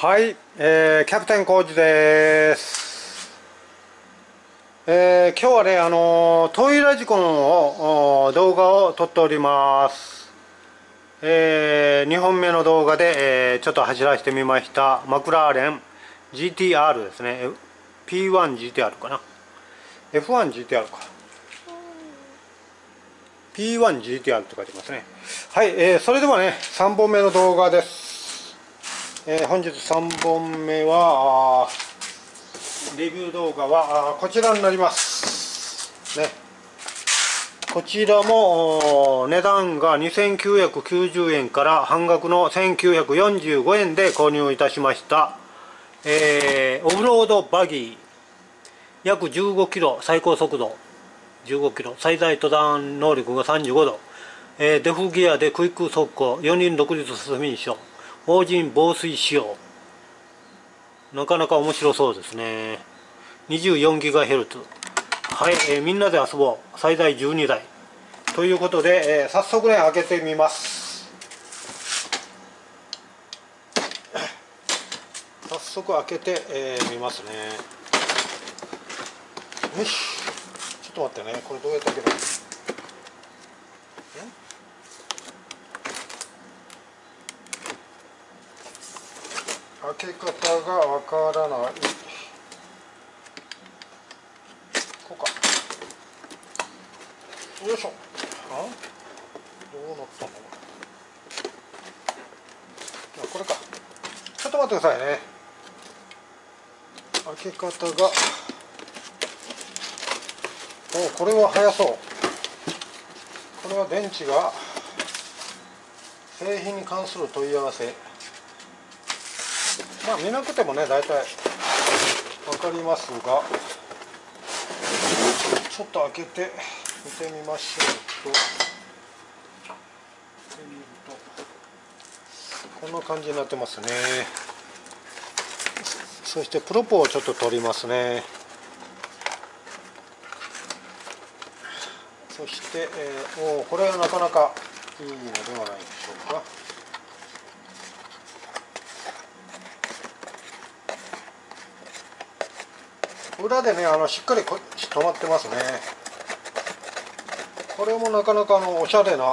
はい、えー、キャプテンコージです、えー、今日はねあのトイラジコンを動画を撮っております。えー、2本目の動画で、えー、ちょっと走らせてみました。マクラーレン GTR ですね。P1GTR かな。F1GTR か。P1GTR って書いてますね。はい、えー、それではね3本目の動画です。えー、本日3本目はレビュー動画はこちらになります。ね。こちらも値段が2990円から半額の1945円で購入いたしました、えー、オフロードバギー。約15キロ最高速度。15キロ最大登山能力が35度、えー、デフギアでクイック速攻。4輪独立スミンション。法人防水仕様。なかなか面白そうですね。24GHz はい、えー、みんなで遊ぼう。最大12台。ということで、えー、早速ね開けてみます。早速開けて、えー、みますね。よし。ちょっと待ってね。これどうやって開けるのけ方がわからない。こうか。よいしょ。あ？どうなったの？あこれか。ちょっと待ってくださいね。開け方が。おこれは早そう。これは電池が。製品に関する問い合わせ。まあ見なくてもね大体分かりますがちょっと開けて見てみましょうと。こんな感じになってますね。そしてプロポをちょっと取りますね。そして、えー、おこれはなかなかいいのではないでしょうか。裏でねあのしっかりこ止まってますね。これもなかなかのおしゃれな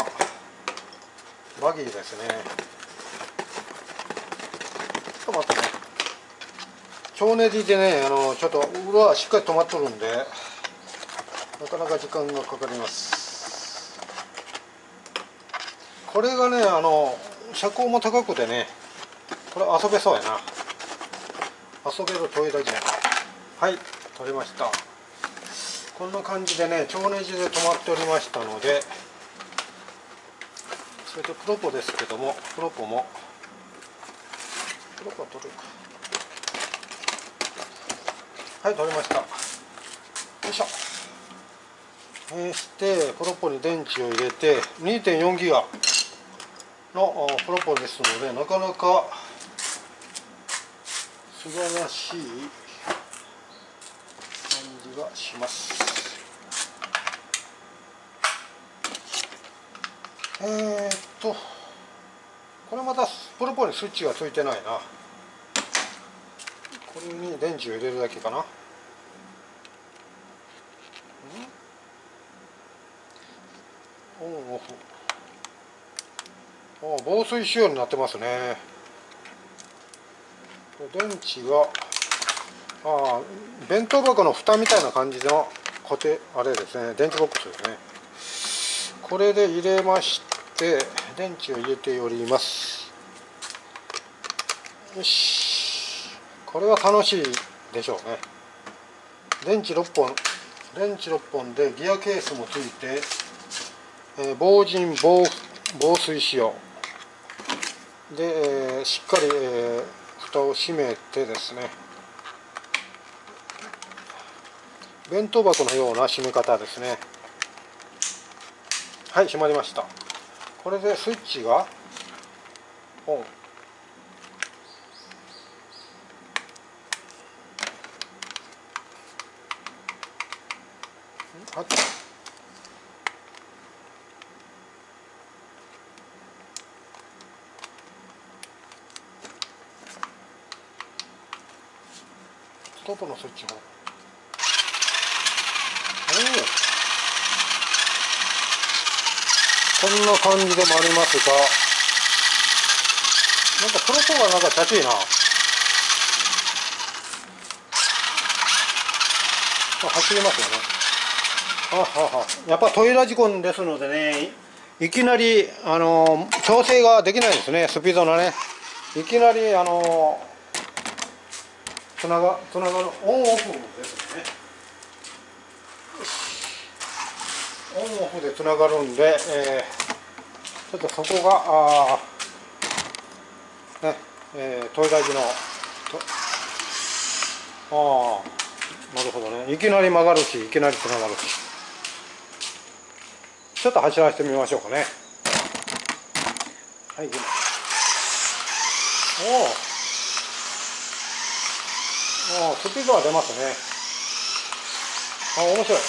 バギーですね。ちょっと待ってね。超ネジでねあのちょっと裏はしっかり止まっとるんでなかなか時間がかかります。これがねあの車高も高くてねこれ遊べそうやな。遊べるトイレじゃはい。取れました。こんな感じでね超ネジで止まっておりましたのでそれとプロポですけどもプロポもプロポは取るか。はい取れました。よいしょ。そしてプロポに電池を入れて2.4ギガのプロポですのでなかなか素晴らしいがします。えー、っとこれまたプロポにスイッチがついてないな。これに電池を入れるだけかな。オンオフあ防水仕様になってますね。電池がああ弁当箱の蓋みたいな感じの固定あれですね電池ボックスですね。これで入れまして電池を入れております。よし。これは楽しいでしょうね。電池6本電池6本でギアケースもついて、えー、防塵防防水仕様。で、えー、しっかり、えー、蓋を閉めてですね。弁当箱のような閉め方ですね。はい閉まりました。これでスイッチがオン。はい。ストーブのスイッチをおこんな感じでもありますがなんかプロトがなんかチャチいな。走りますよね。あははやっぱトイラ事故ですのでねいきなりあの調整ができないですねスピードのね。いきなりあのつながつながる。オンオフですねオンオフでつながるんで、えー、ちょっとそこがあねえー、トイラジのああなるほどね。いきなり曲がるしいきなりつながるし。ちょっと走らせてみましょうかね。はい行きます。おおおスピードは出ますね。あ面白い。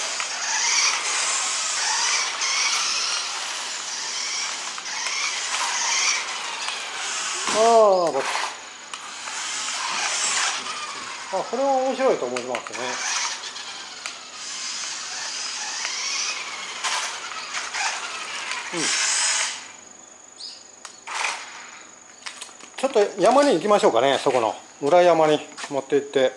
ああこっちあこれは面白いと思いますね。うん。ちょっと山に行きましょうかねそこの。裏山に持って行って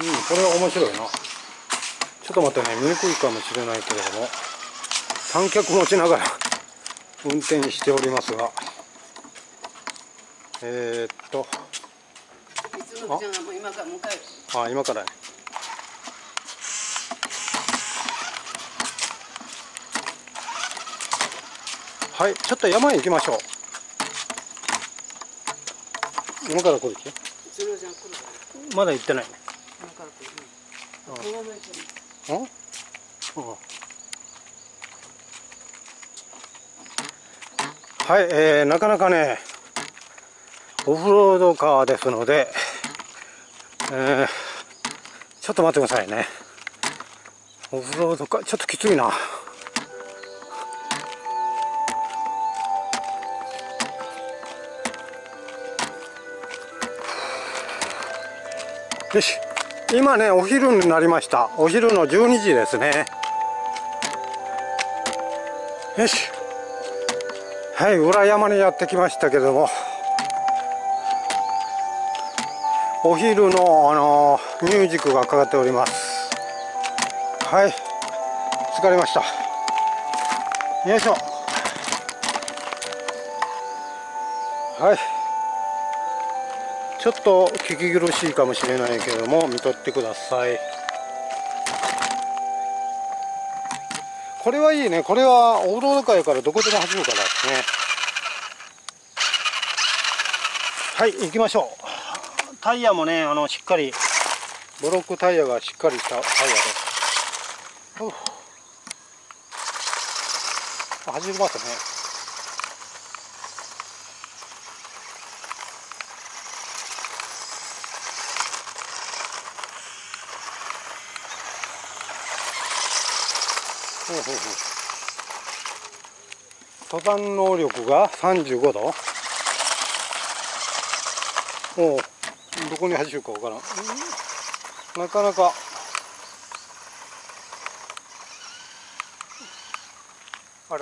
うんこれは面白いな。ちょっと待ってね見にくいかもしれないけれども三脚持ちながら運転しておりますが。えー、っと。あ今からはいちょっと山へ行きましょう。今から来る気まだ行ってないねうんはい、えー、なかなかねオフロードカーですので、えー、ちょっと待ってくださいね。オフロードカーちょっときついな。よし。今ねお昼になりました。お昼の12時ですね。よし。はい裏山にやってきましたけども。お昼のあのミュージックがかかっております。はい。疲れました。よいしょ。はい。ちょっと聞き苦しいかもしれないけども見とってください。これはいいね。これはオフロード界からどこでも走るからですね。はい行きましょう。タイヤもねあのしっかりブロックタイヤがしっかりしたタイヤで。す走りますねほうほうほう登山能力が35度？おおどこに走るかわからん。なかなか。あら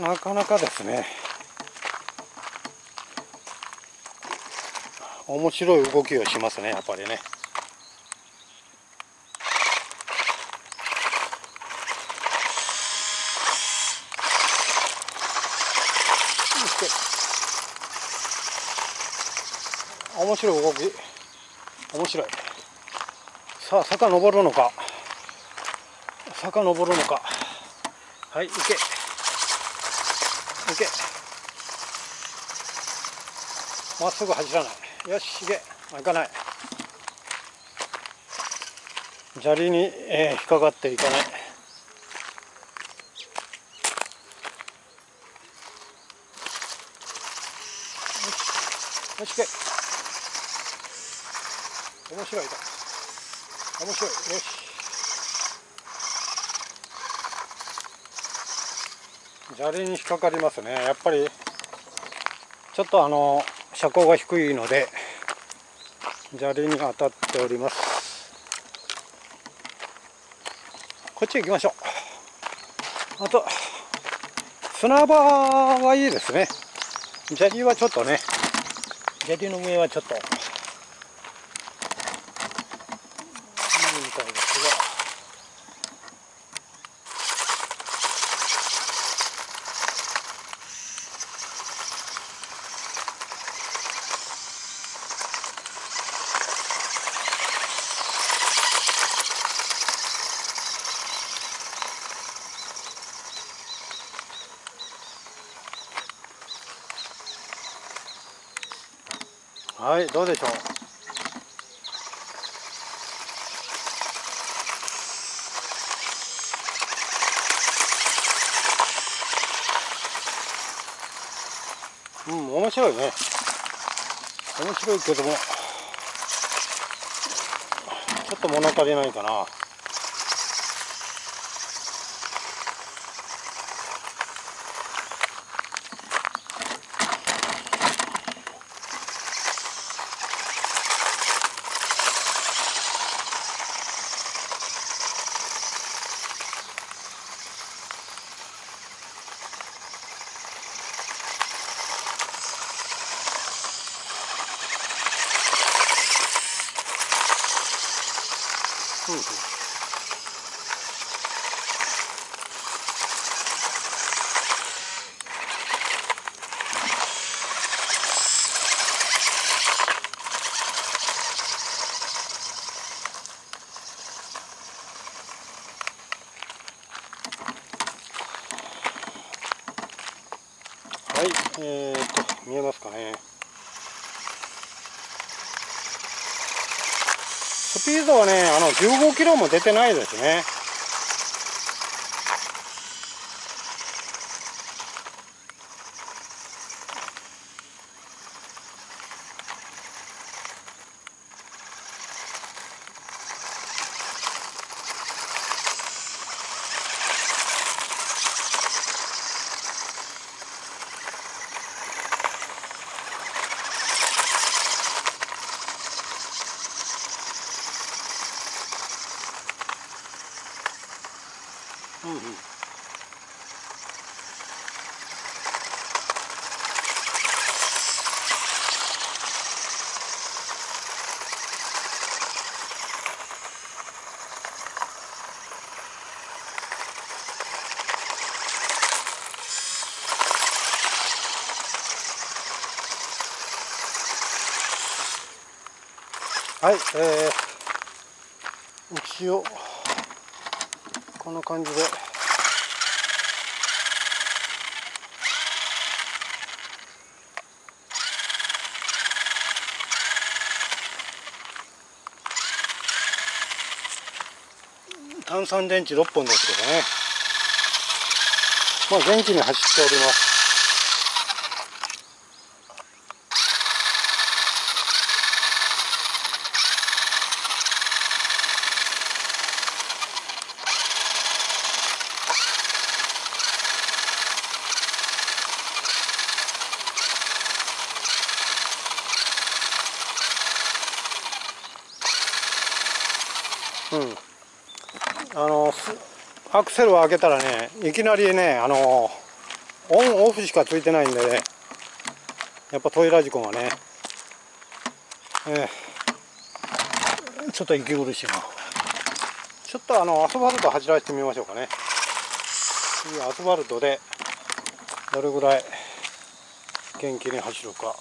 ら。なかなかですね。面白い動きをしますねやっぱりね。面白い動き。面白い。さあ坂登るのか。坂登るのか。はい行け。行け。まっすぐ走らない。よし行け。行かない。砂利に、えー、引っかかっていかない。よし行け。面白い。と面白い。よし。砂利に引っかかりますね。やっぱりちょっとあの車高が低いので砂利に当たっております。こっち行きましょう。あと砂場はいいですね。砂利はちょっとね砂利の上はちょっといいみたいですがはいどうでしょう？うん面白いね。面白いけどもちょっと物足りないかなうんうんはい、えー、っと、見えますかね。スピードはね、あの15キロも出てないですね。はい、えー、一応こんな感じで。炭酸電池6本ですけどね。まあ元気に走っております。うん。あのアクセルを開けたらねいきなりねあのオンオフしかついてないんでねやっぱトイラジコンはね、えーちょっと息苦しいな。ちょっとあのアスファルト走らせてみましょうかね。次アスファルトでどれぐらい元気に走るか。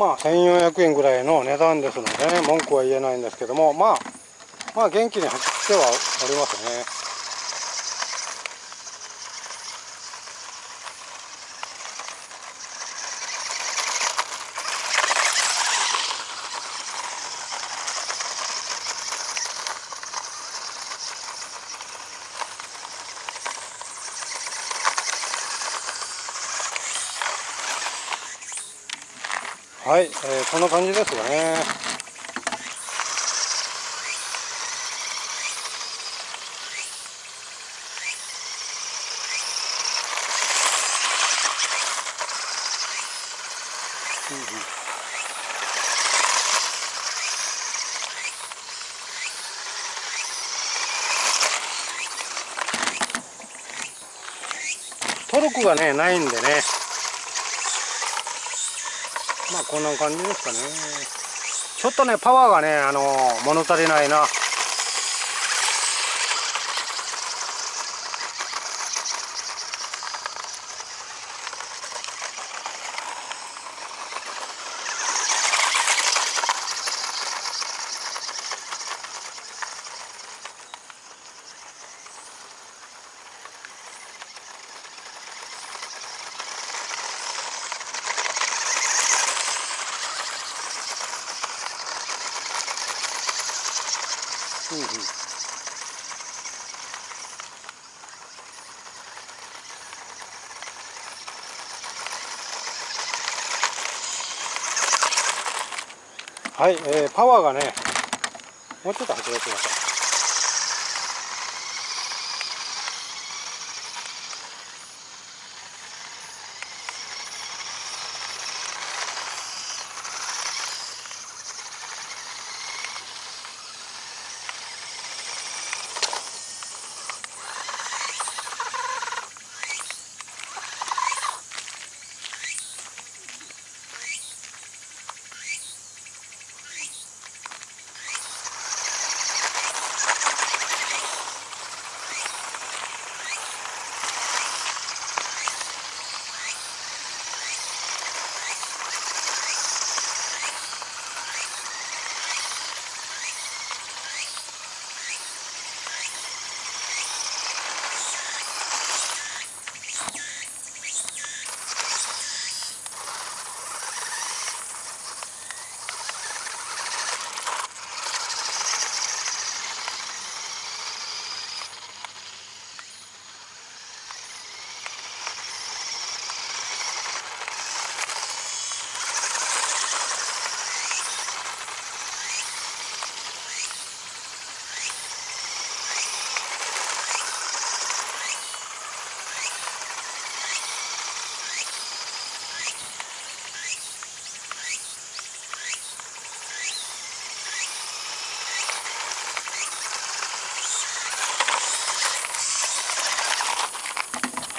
まあ1400円ぐらいの値段ですのでね文句は言えないんですけどもまあまあ元気に走ってはおりますね。はい、えー、こんな感じですよね。トルクがねないんでねまあこんな感じですかね。ちょっとねパワーがねあの物足りないな。はい、えー、パワーがね、もうちょっと外れてください。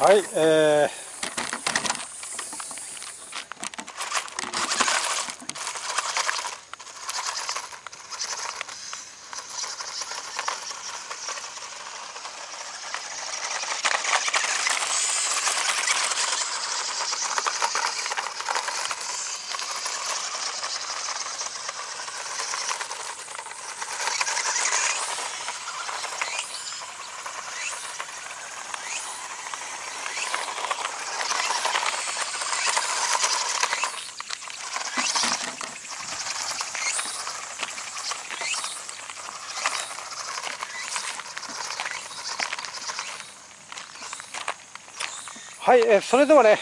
はい、えーはい、えそれではね、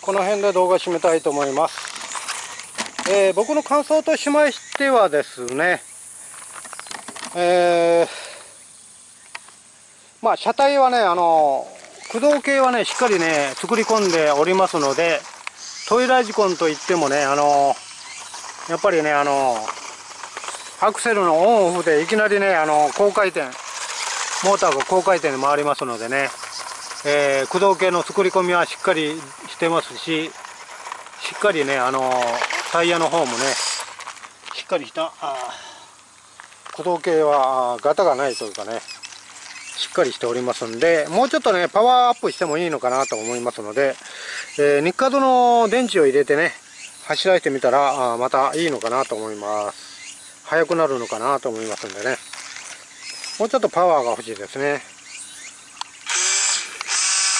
この辺で動画締めたいと思います。えー、僕の感想としましてはですね、えー、まあ、車体はね、あの、駆動系はね、しっかりね、作り込んでおりますので、トイラジコンといってもね、あの、やっぱりね、あの、アクセルのオンオフでいきなりね、あの、高回転、モーターが高回転で回りますのでね、えー、駆動系の作り込みはしっかりしてますししっかりねあのタイヤの方もねしっかりした駆動系はガタがないというかねしっかりしておりますんでもうちょっとねパワーアップしてもいいのかなと思いますので、えー、ニッカドの電池を入れてね走らせてみたらまたいいのかなと思います。速くなるのかなと思いますんでね。もうちょっとパワーが欲しいですね。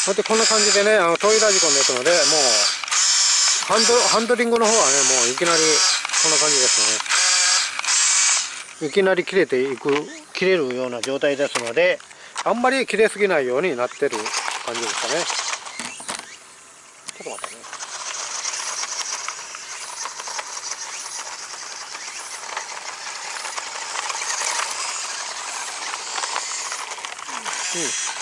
そしてこんな感じでねあのトイラジコンですのでもうハンドハンドリングの方はねもういきなりこんな感じですね。いきなり切れていく切れるような状態ですのであんまり切れすぎないようになってる感じですかね。ちょっと待ってね。うん。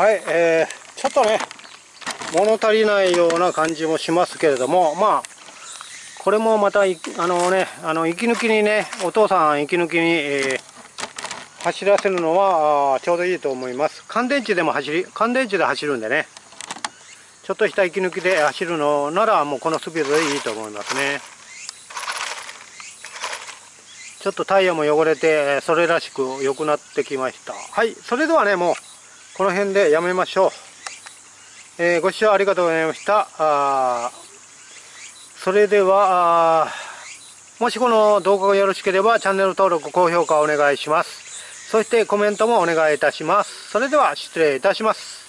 はい、えー、ちょっとね、物足りないような感じもしますけれども、まあ、これもまた、あのね、あの、息抜きにね、お父さん息抜きに、えー、走らせるのはちょうどいいと思います。乾電池でも走り、乾電池で走るんでね、ちょっとした息抜きで走るのなら、もうこのスピードでいいと思いますね。ちょっとタイヤも汚れて、それらしく良くなってきました。はい、それではね、もう、この辺でやめましょう。えー、ご視聴ありがとうございました。あそれではもしこの動画がよろしければチャンネル登録、高評価お願いします。そしてコメントもお願いいたします。それでは失礼いたします。